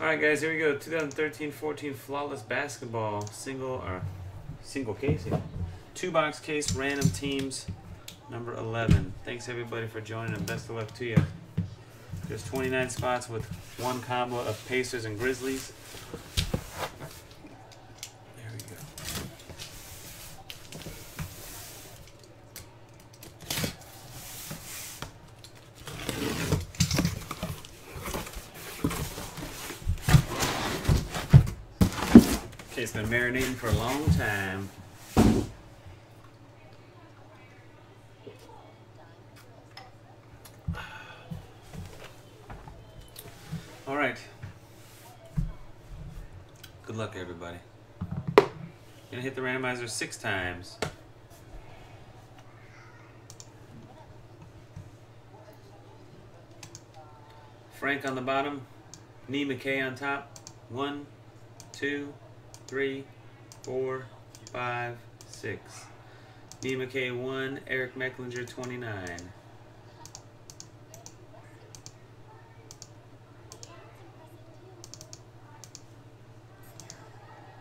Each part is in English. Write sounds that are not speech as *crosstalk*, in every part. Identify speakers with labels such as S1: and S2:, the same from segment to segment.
S1: All right, guys, here we go. 2013-14 Flawless Basketball single or single case. Two box case, random teams, number 11. Thanks everybody for joining and best of luck to you. There's 29 spots with one combo of Pacers and Grizzlies. There we go. It's been marinating for a long time. All right. Good luck, everybody. Gonna hit the randomizer six times. Frank on the bottom, Nee McKay on top. One, two, three, four, five, six. Nee McKay one, Eric Mecklinger twenty nine.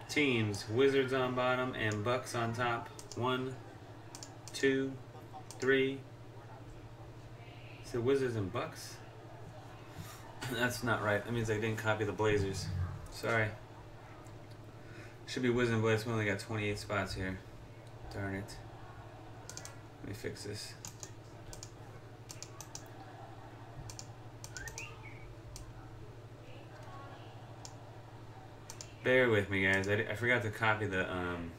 S1: Teams Wizards on bottom and Bucks on top. One, two, three. So Wizards and Bucks? *laughs* That's not right. That means I didn't copy the Blazers. Sorry. Should be and Blazers. We only got 28 spots here. Darn it. Let me fix this. Bear with me, guys. I, I forgot to copy the um,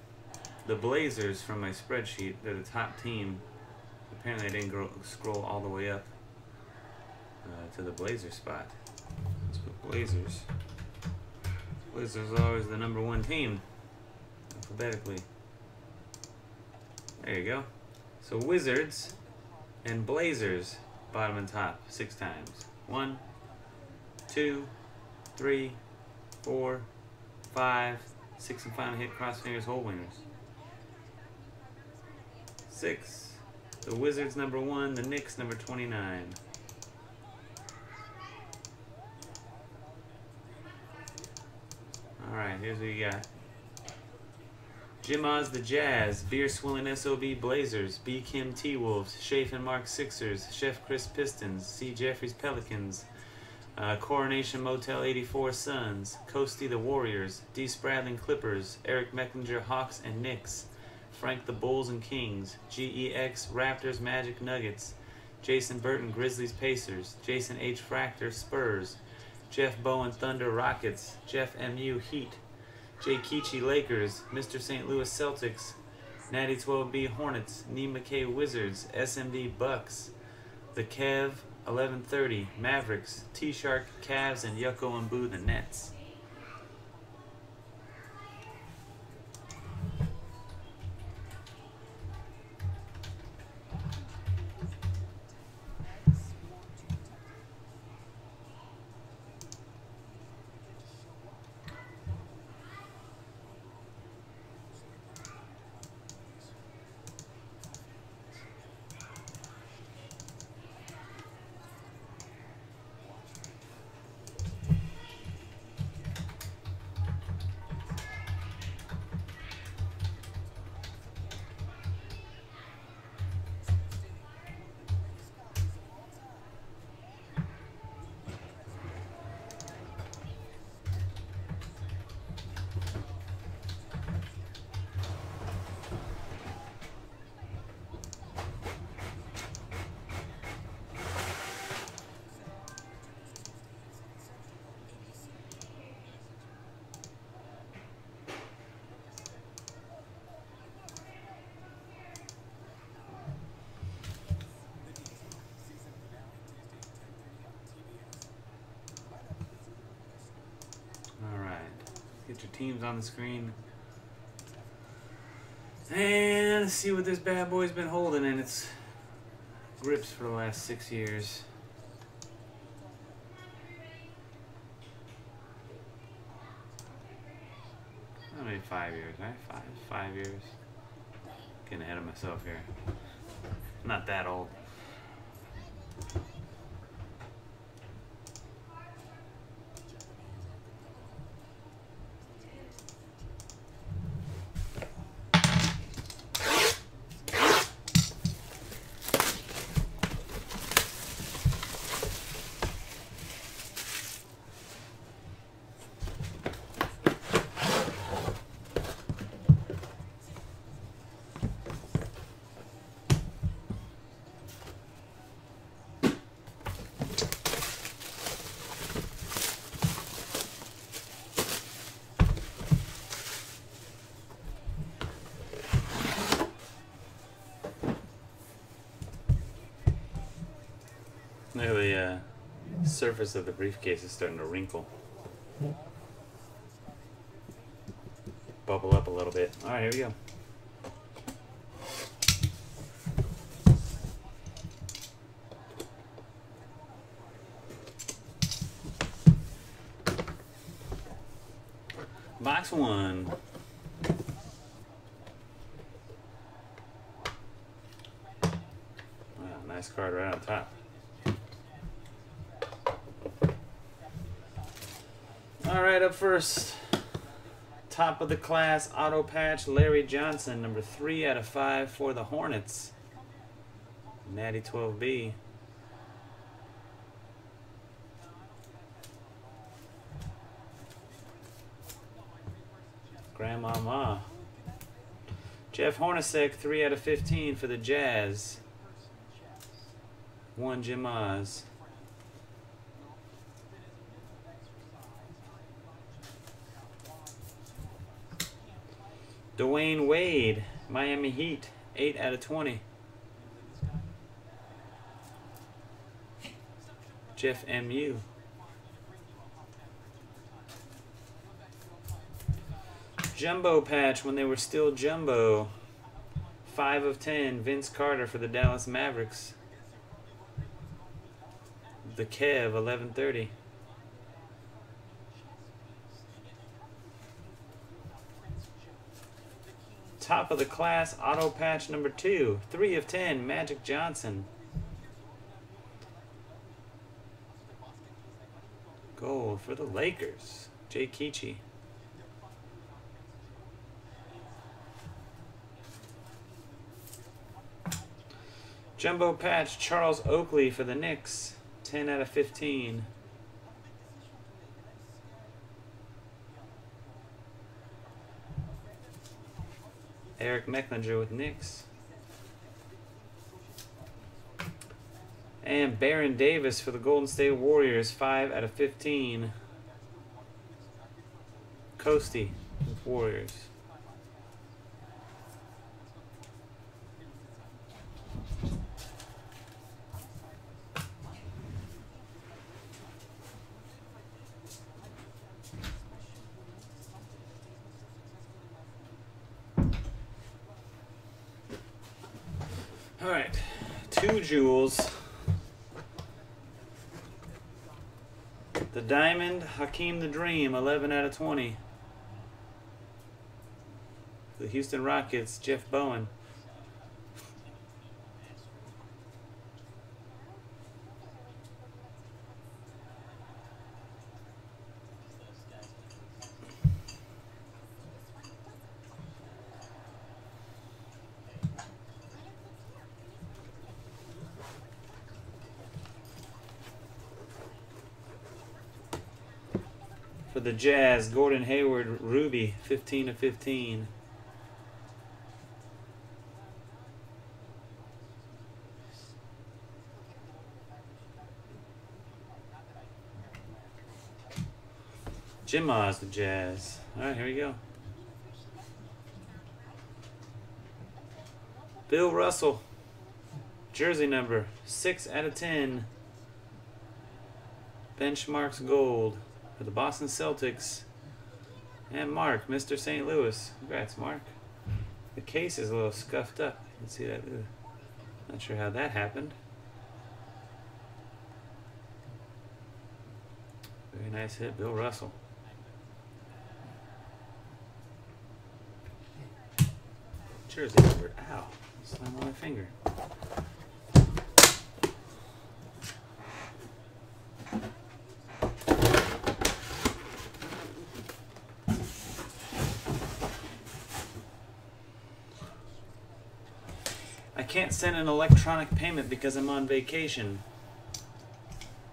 S1: the Blazers from my spreadsheet. They're the top team. Apparently, I didn't scroll all the way up uh, to the Blazer spot. Let's put Blazers. Blazers are always the number one team alphabetically. There you go. So Wizards and Blazers, bottom and top, six times. One, two, three, four, five, six and final hit, cross fingers, hole winners. Six. The Wizards number one, the Knicks number 29. Alright, here's what you got. Jim Oz the Jazz, Beer Swilling SOB Blazers, B Kim T Wolves, Shafe and Mark Sixers, Chef Chris Pistons, C Jeffries Pelicans, uh, Coronation Motel 84 Suns, Coasty the Warriors, D Spradling Clippers, Eric Mecklinger Hawks and Knicks, Frank the Bulls and Kings, GEX Raptors Magic Nuggets, Jason Burton Grizzlies Pacers, Jason H Fractor Spurs, Jeff Bowen Thunder Rockets, Jeff MU Heat, Jay Kichi Lakers, Mr. St. Louis Celtics, Natty 12B Hornets, Nee McKay Wizards, SMD Bucks, the Kev 1130 Mavericks, T Shark Cavs, and Yucko and Boo the Nets. Teams on the screen. And let's see what this bad boy's been holding in its grips for the last six years. How many five years, right? Five, five years. Getting ahead of myself here. Not that old. Surface of the briefcase is starting to wrinkle. Bubble up a little bit. All right, here we go. Box one. Wow, nice card right on top. All right, up first, top of the class auto patch Larry Johnson, number three out of five for the Hornets. Natty 12B. Grandmama. Jeff Hornacek, 3 out of 15 for the Jazz. One Jim Oz. Dwyane Wade, Miami Heat, 8 out of 20. Jeff MU. Jumbo patch when they were still jumbo. 5 of 10, Vince Carter for the Dallas Mavericks. The Kev, 1130. Top of the class, auto patch number 2. 3 of 10, Magic Johnson. Gold for the Lakers, Jay Kichi. Jumbo patch, Charles Oakley for the Knicks. 10 out of 15. Eric Mecklinger with Knicks. And Baron Davis for the Golden State Warriors, 5 out of 15. Coasty Warriors. All right, two jewels. The diamond, Hakeem the Dream, 11 out of 20. The Houston Rockets, Jeff Bowen. For the Jazz, Gordon Hayward, Ruby, 15 to 15. Jim Oz, the Jazz. All right, here we go. Bill Russell, jersey number 6 out of 10. Benchmarks Gold for the Boston Celtics. And Mark, Mr. St. Louis. Congrats, Mark. The case is a little scuffed up. You can see that. Not sure how that happened. Very nice hit, Bill Russell. Jersey number. Ow. Slam on my finger. I can't send an electronic payment because I'm on vacation.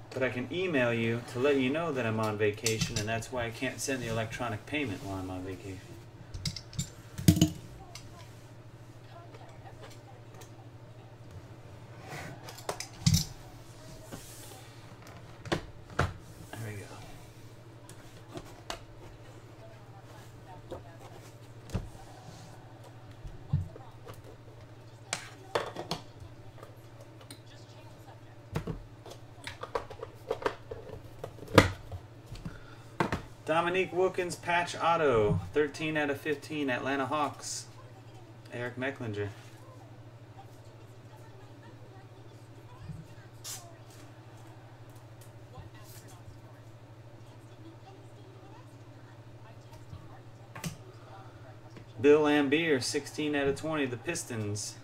S1: But I can email you to let you know that I'm on vacation, and that's why I can't send the electronic payment while I'm on vacation. There we go. Dominique Wilkins patch auto, 13 out of 15, Atlanta Hawks. Eric Mecklinger. Bill Laimbeer, 16 out of 20, the Pistons.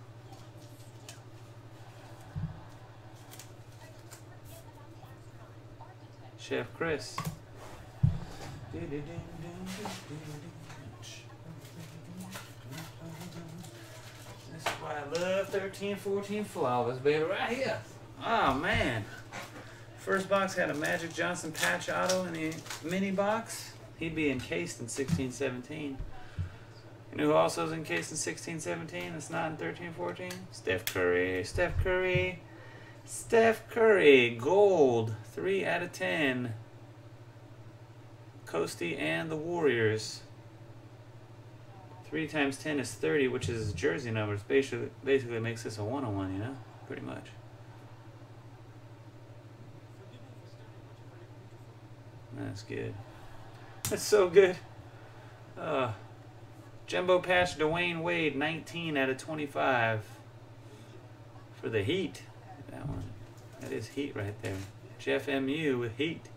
S1: Chef Chris. This is why I love 13, 14 flawless, baby, right here. Oh, man. First box had a Magic Johnson patch auto in the mini box. He'd be encased in 16, 17. You know who also is encased in 16, 17? That's not in 13, 14? Steph Curry. Steph Curry. Steph Curry. Gold. 3 out of 10. Coasty and the Warriors. 3 times 10 is 30, which is jersey numbers. Basically, basically makes this a one-on-one, you know? Pretty much. That's good. That's so good. Uh, Jumbo patch Dwyane Wade, 19 out of 25 for the Heat. That one. That is Heat right there. Jeff MU with Heat.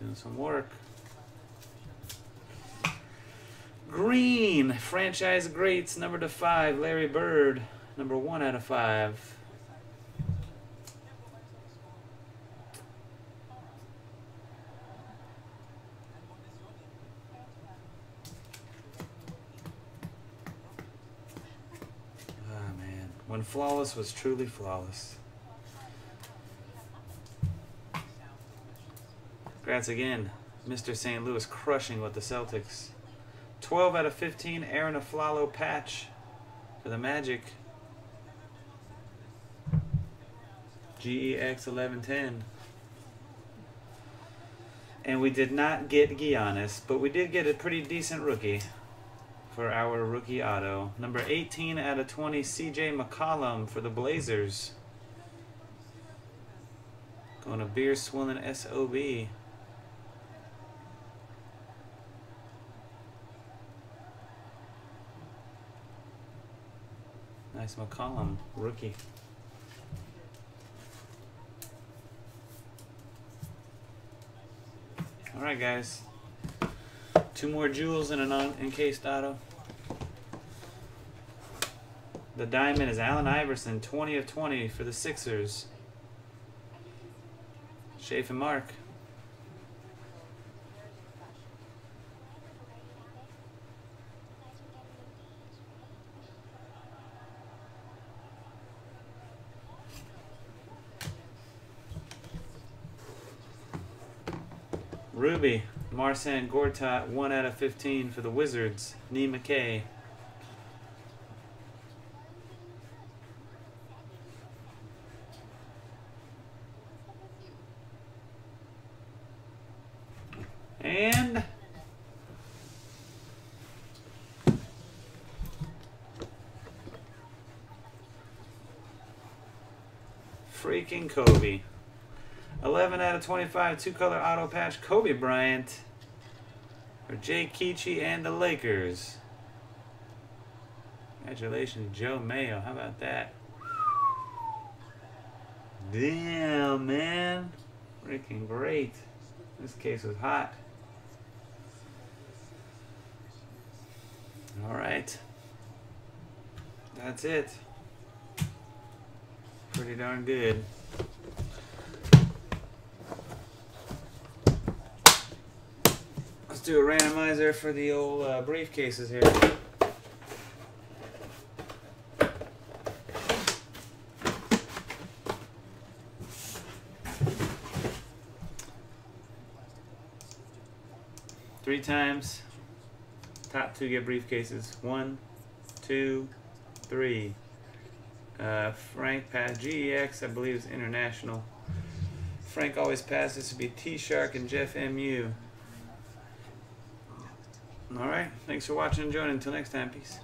S1: Doing some work. Green, franchise greats, number to five, Larry Bird, number one out of five. Ah man, when flawless was truly flawless. Congrats again, Mr. St. Louis crushing with the Celtics. 12 out of 15, Arron Afflalo patch for the Magic. GEX 1110. And we did not get Giannis, but we did get a pretty decent rookie for our rookie auto. Number 18 out of 20, CJ McCollum for the Blazers. Going to Beer Swilling SOB. Nice McCollum, rookie. All right, guys. Two more jewels in an encased auto. The diamond is Allen Iverson, 20 of 20 for the Sixers. Shafe and Mark. Ruby, Marcin Gortat, 1 out of 15 for the Wizards. Nee McKay. And freaking Kobe. 11 out of 25, two color auto patch, Kobe Bryant for Jay Keechie and the Lakers. Congratulations, Joe Mayo. How about that? Damn, man. Freaking great. This case was hot. All right. That's it. Pretty darn good. Do a randomizer for the old uh, briefcases here. Three times. Top two get briefcases. One, two, three. Uh, Frank pass GEX, I believe is international. Frank always passes to be T Shark and Jeff MU. All right. Thanks for watching and joining. Until next time. Peace.